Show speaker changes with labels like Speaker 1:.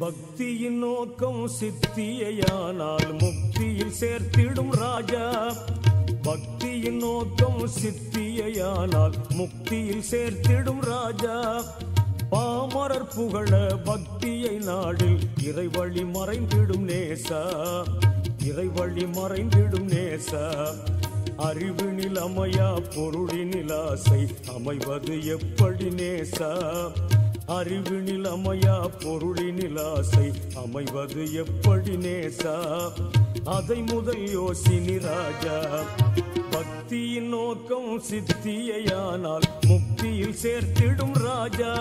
Speaker 1: பக்தியின் நோக்கம் சித்தியையானால் முக்தியில் சேர்த்திடும் ராஜா. பக்தியின் நோக்கம் சித்தியையானால் முக்தியில் சேர்த்திடும் ராஜா. பாமரர் புகழ பக்தியை நாடில் இறைவழி மறைந்திடும் நேசா. இறைவழி மறைந்திடும் நேசா. அறிவினில் அமையா பொருளினில் ஆசை அமைவது எப்படி நேசா. அறிவினில் அமையா பொருளினில் ஆசை அமைவது எப்படி நேசா? அதை முதல் யோசினி ராஜா. பக்தியின் நோக்கம் சித்தியையானால் முக்தியில் சேர்த்திடும் ராஜா.